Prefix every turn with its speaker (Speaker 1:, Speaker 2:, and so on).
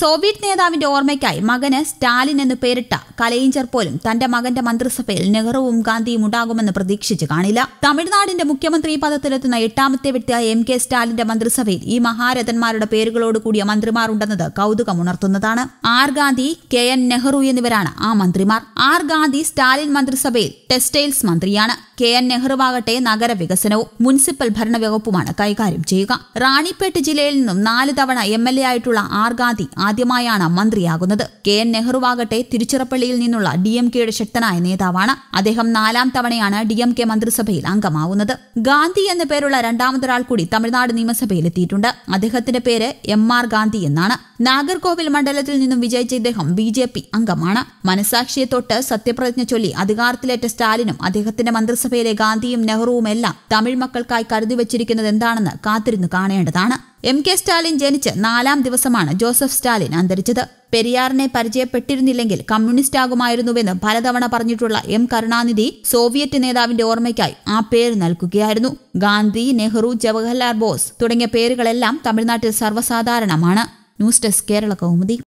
Speaker 1: Soviet നേതാവിന്റെ ഓർമ്മയ്ക്കായി മകന് സ്റ്റാലിൻ എന്ന് പേരിട്ട കലയിഞ്ചർ പോലും തന്റെ മകന്റെ മന്ത്രിസഭയിൽ നെഹ്റുവും ഗാന്ധിയും ഉണ്ടാകുമെന്ന് പ്രതീക്ഷിച്ചു കാണില്ല. തമിഴ്നാടിന്റെ മുഖ്യമന്ത്രി പദത്തിലെത്തുന്ന എട്ടാമത്തെ വ്യക്തിയായ എം കെ സ്റ്റാലിന്റെ മന്ത്രിസഭയിൽ ഈ മഹാരഥന്മാരുടെ പേരുകളോട് കൂടിയ മന്ത്രിമാർ ഉണ്ടെന്നത് കൗതുകമുണർത്തുന്നതാണ്. R Gandhi K N Nehru എന്നിവരാണ് ആ മന്ത്രിമാർ. ആർ ഗാന്ധി സ്റ്റാലിൻ മന്ത്രിസഭയിൽ ടെക്സ്റ്റൈൽസ് മന്ത്രിയാണ്. കെ എൻ നെഹ്റുവാകട്ടെ നഗരവികസനവും മുനിസിപ്പൽ ഭരണവകുപ്പുമാണ് കൈകാര്യം ചെയ്യുക. റാണിപ്പേട്ട് ജില്ലയിൽ നിന്നും നാല് തവണ എം എൽ എ ആയിട്ടുള്ള ആർ ഗാന്ധി ആദ്യമായാണ് മന്ത്രിയാകുന്നത്. കെ. എൻ. നെഹ്റുവാകട്ടെ തിരുച്ചിറപ്പള്ളിയിൽ നിന്നുള്ള ഡി. എം. കെയുടെ ശക്തനായ നേതാവാണ്. അദ്ദേഹം നാലാം തവണയാണ് ഡി. എം. കെ മന്ത്രിസഭയിൽ അംഗമാവുന്നത്. ഗാന്ധി എന്ന പേരുള്ള രണ്ടാമതൊരാൾ കൂടി തമിഴ്നാട് നിയമസഭയിൽ എത്തിയിട്ടുണ്ട്. അദ്ദേഹത്തിന്റെ പേര് എം. ആർ. ഗാന്ധി എന്നാണ്. നാഗർകോവിൽ മണ്ഡലത്തിൽ നിന്നും വിജയിച്ച ഇദ്ദേഹം ബി. ജെ. പി. അംഗമാണ്. മനസാക്ഷിയെ തൊട്ട് സത്യപ്രതിജ്ഞ ചൊല്ലി അധികാരത്തിലേറ്റ സ്റ്റാലിനും അദ്ദേഹത്തിന്റെ മന്ത്രിസഭയിലെ ഗാന്ധിയും നെഹ്റുവും എല്ലാം തമിഴ് മക്കൾക്കായി കരുതി വച്ചിരിക്കുന്നത് എന്താണെന്ന് കാത്തിരുന്ന് കാണേണ്ടതാണ്. എം കെ സ്റ്റാലിൻ ജനിച്ച് നാലാം ദിവസമാണ് ജോസഫ് സ്റ്റാലിൻ അന്തരിച്ചത്. പെരിയാറിനെ പരിചയപ്പെട്ടിരുന്നില്ലെങ്കിൽ കമ്മ്യൂണിസ്റ്റ് ആകുമായിരുന്നുവെന്ന് പലതവണ പറഞ്ഞിട്ടുള്ള എം കരുണാനിധി സോവിയറ്റ് നേതാവിന്റെ ഓർമ്മയ്ക്കായി ആ പേര് നൽകുകയായിരുന്നു. ഗാന്ധി നെഹ്റു ജവഹർലാൽ ബോസ് തുടങ്ങിയ പേരുകളെല്ലാം തമിഴ്നാട്ടിൽ സർവസാധാരണമാണ്. News desk Kerala Kaumudi.